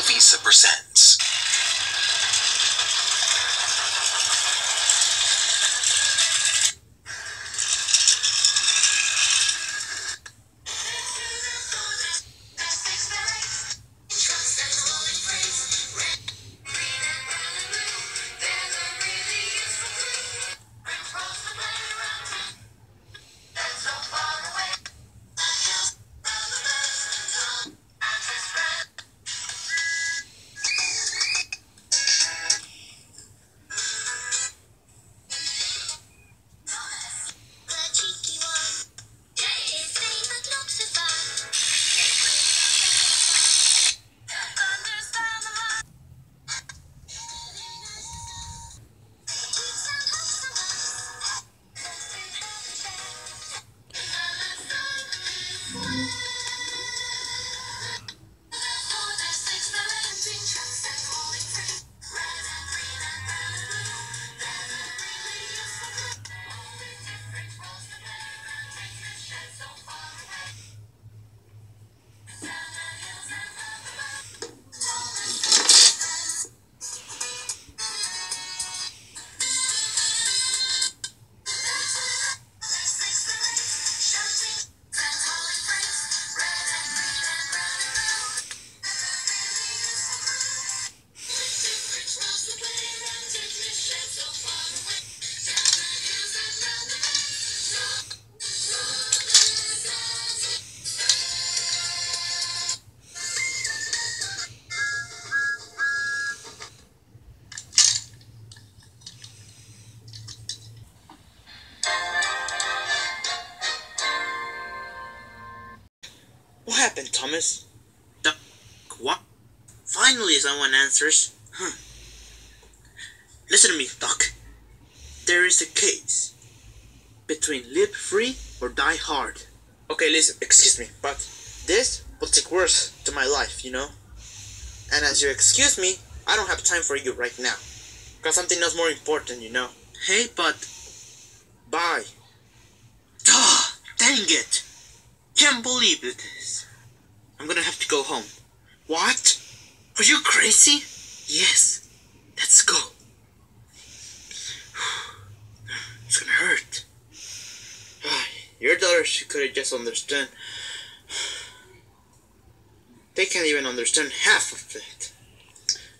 Televisa presents. Happened, Thomas? Duck, what? Finally, someone answers. Huh. Listen to me, Doc. There is a case between live free or die hard. Okay, listen, excuse me, but this will take worse to my life, you know? And as you excuse me, I don't have time for you right now. Got something else more important, you know? Hey, but. Bye. Ah, dang it! Can't believe it is. I'm gonna have to go home. What? Are you crazy? Yes. Let's go. It's gonna hurt. Your daughter, she could have just understood. They can't even understand half of it.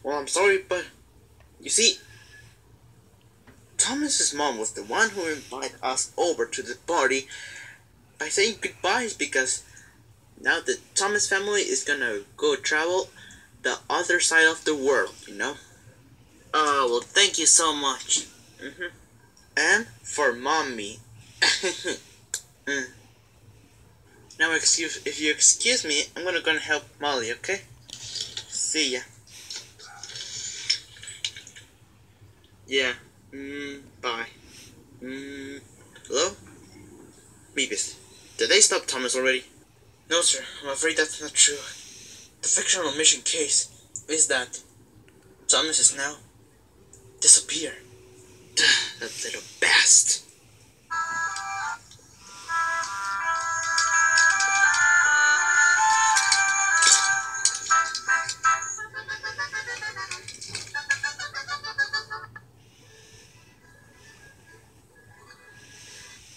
Well, I'm sorry, but you see, Thomas's mom was the one who invited us over to the party by saying goodbyes because now the Thomas family is gonna go travel the other side of the world, you know? Oh, well, thank you so much. hmm And for mommy. mm. Now, excuse if you excuse me, I'm gonna go and help Molly, okay? See ya. Yeah. Mm, bye. Mm, hello? Beavis. Did they stop Thomas already? No, sir. I'm afraid that's not true. The fictional mission case is that Thomas is now disappear. that little bastard.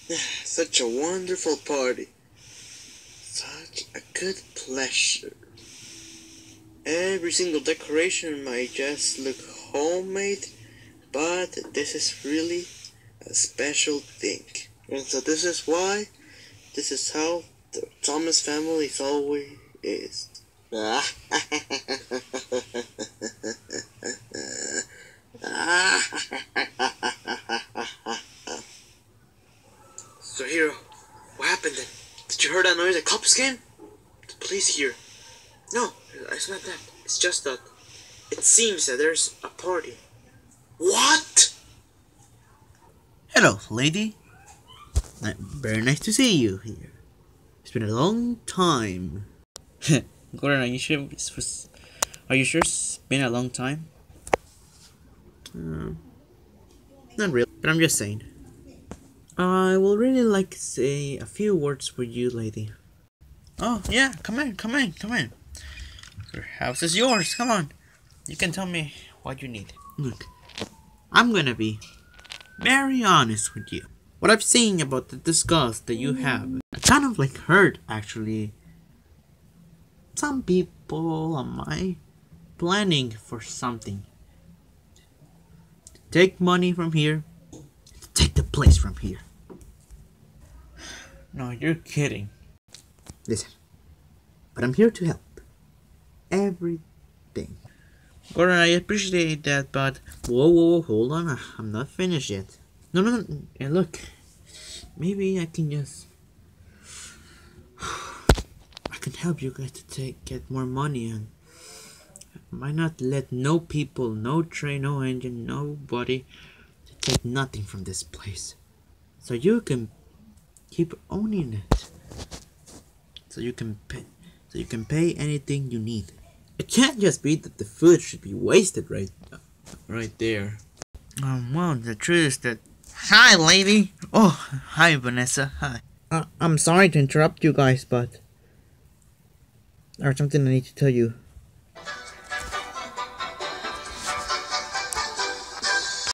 Such a wonderful party. Such a good pleasure. Every single decoration might just look homemade, but this is really a special thing. And so this is why, this is how the Thomas family is always is. so Hiro, what happened then? Did you hear that noise? The cops came? The police here. No, it's not that. It's just that it seems that there's a party. What? Hello, lady. Very nice to see you here. It's been a long time. Gordon, are you sure? Was, are you sure it's been a long time? Uh, not really, but I'm just saying. I will really like to say a few words for you, lady. Oh yeah, come in, come in, come in. Your house is yours. Come on. You can tell me what you need. Look, I'm gonna be very honest with you. What I've seen about the disgust that you have, I kind of like heard actually. Some people am I planning for something. Take money from here, place from here. No, you're kidding. Listen, but I'm here to help. Everything. Gordon, I appreciate that, but whoa, whoa, whoa, hold on, I'm not finished yet. No, no, no. Hey, look, maybe I can just. I can help you guys to take get more money and. Why not let no people, no train, no engine, nobody take nothing from this place, so you can keep owning it. So you can pay, so you can pay anything you need. It can't just be that the food should be wasted right, right there. Um, well, the truth is that. Hi, lady. Oh, hi, Vanessa. Hi. Uh, I'm sorry to interrupt you guys, but there's something I need to tell you.